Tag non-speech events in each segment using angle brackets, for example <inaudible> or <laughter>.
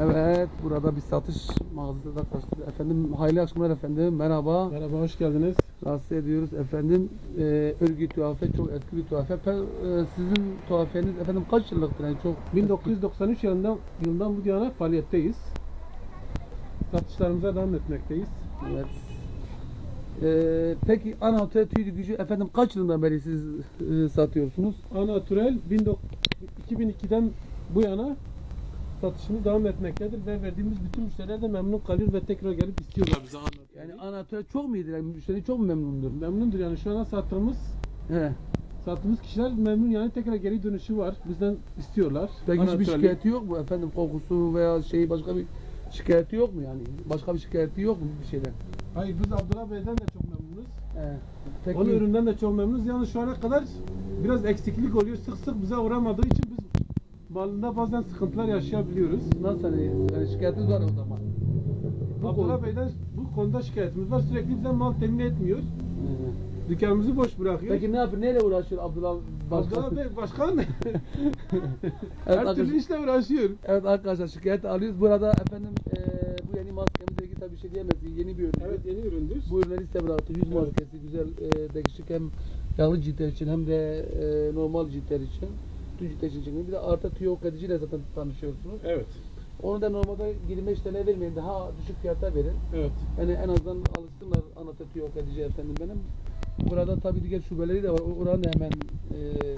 Evet, burada bir satış mağazası da karşılıyor. Efendim, hayırlı akşamlar efendim. Merhaba. Merhaba, hoş geldiniz. Rahatsız ediyoruz efendim. Ee, örgü tuhafe, çok eski bir tuhafe. E, sizin tuhafeniz efendim kaç yıllıktır? Yani çok 1993 yılından, yılından bu yana faaliyetteyiz. Satışlarımıza devam etmekteyiz. Evet. Ee, peki Anatolia Tüylü Gücü efendim kaç yılından beri siz e, satıyorsunuz? Anatürel 2002'den bu yana satışımız devam etmektedir ve verdiğimiz bütün müşteriler de memnun kalıyor ve tekrar gelip istiyorlar bize Yani Yani Anatolia çok mu iyidir? Yani müşteri çok mu memnundur? memnundur yani şu ana sattığımız He. sattığımız kişiler memnun yani tekrar geri dönüşü var. Bizden istiyorlar. Peki hiçbir Anatürel'i. şikayeti yok mu efendim? Kokusu veya şey başka bir şikayeti yok mu yani? Başka bir şikayeti yok mu bir şeyden? Hayır biz Abdullah Bey'den de çok memnunuz. He. Peki, Onun üründen de çok memnunuz. Yalnız şu ana kadar biraz eksiklik oluyor. Sık sık bize uğramadığı için biz balında bazen sıkıntılar yaşayabiliyoruz. nasıl hani, yani şikayetiniz var o zaman? Abdullah Bey'den bu konuda şikayetimiz var. Sürekli bize mal temin etmiyor. He. Dükkanımızı boş bırakıyor. Peki ne yapıyor? Neyle uğraşıyor Abdullah Başkan? Abdullah Bey başkan <laughs> Evet, her türlü işle uğraşıyor. Evet arkadaşlar şikayet alıyoruz. Burada efendim eee, bu yeni maskemizle ilgili tabii bir şey diyemezdik. Yeni bir ürün. Evet yeni üründür. Bu ürünleri size bıraktı. Yüz Evet. maskesi güzel eee değişik hem yağlı ciltler için hem de eee, normal ciltler için. Çıkıyor. Bir de artı tüy yok ediciyle zaten tanışıyorsunuz. Evet. Onu da normalde 25 TL vermeyin. Daha düşük fiyata verin. Evet. Yani en azından alışsınlar anahtar tüy yok edici efendim benim. Burada tabii diğer şubeleri de var. O- Oranı da hemen eee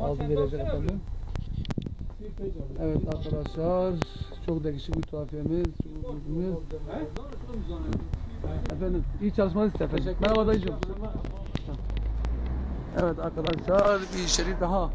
aldı verecek efendim. Evet arkadaşlar çok değişik bir tuhafiyemiz. Efendim iyi çalışmalar istedim. efendim. Merhaba dayıcım. Evet arkadaşlar bir içeri daha